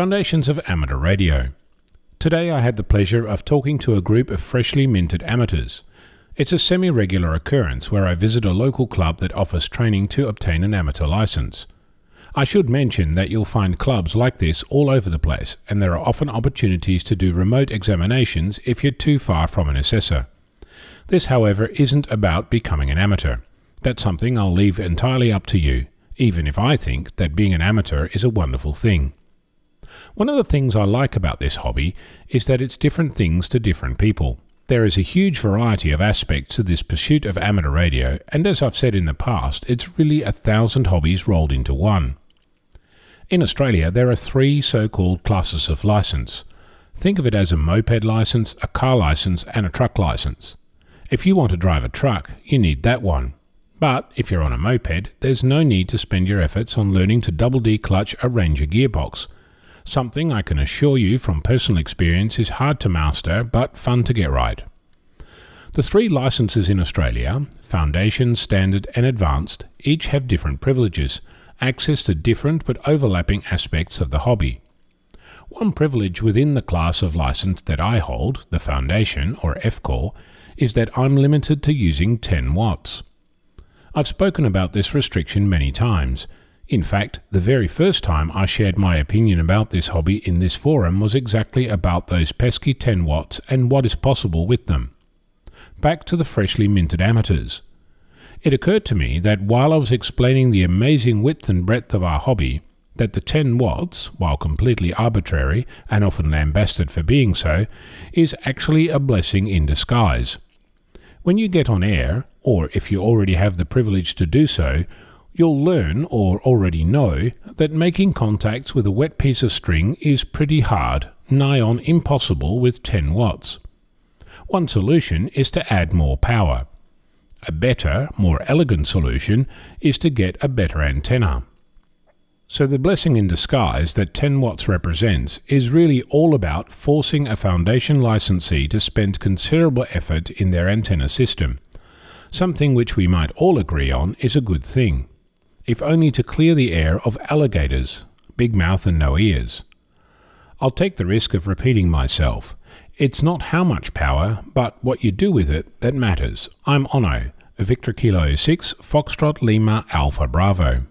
Foundations of Amateur Radio. Today I had the pleasure of talking to a group of freshly minted amateurs. It's a semi regular occurrence where I visit a local club that offers training to obtain an amateur license. I should mention that you'll find clubs like this all over the place, and there are often opportunities to do remote examinations if you're too far from an assessor. This, however, isn't about becoming an amateur. That's something I'll leave entirely up to you, even if I think that being an amateur is a wonderful thing. One of the things I like about this hobby is that it's different things to different people. There is a huge variety of aspects to this pursuit of amateur radio, and as I've said in the past, it's really a thousand hobbies rolled into one. In Australia, there are three so called classes of license. Think of it as a moped license, a car license, and a truck license. If you want to drive a truck, you need that one. But if you're on a moped, there's no need to spend your efforts on learning to double de-clutch a Ranger gearbox. Something I can assure you from personal experience is hard to master but fun to get right. The three licenses in Australia, Foundation, Standard, and Advanced, each have different privileges, access to different but overlapping aspects of the hobby. One privilege within the class of license that I hold, the Foundation or F-call, is that I'm limited to using 10 watts. I've spoken about this restriction many times. In fact, the very first time I shared my opinion about this hobby in this forum was exactly about those pesky 10 watts and what is possible with them. Back to the freshly minted amateurs. It occurred to me that while I was explaining the amazing width and breadth of our hobby, that the 10 watts, while completely arbitrary and often lambasted for being so, is actually a blessing in disguise. When you get on air, or if you already have the privilege to do so, you'll learn or already know that making contacts with a wet piece of string is pretty hard, nigh on impossible with 10 watts. One solution is to add more power. A better, more elegant solution is to get a better antenna. So the blessing in disguise that 10 watts represents is really all about forcing a foundation licensee to spend considerable effort in their antenna system, something which we might all agree on is a good thing, if only to clear the air of alligators, big mouth and no ears. I'll take the risk of repeating myself. It's not how much power, but what you do with it that matters. I'm Onno, Victor Kilo 6, Foxtrot Lima Alpha Bravo.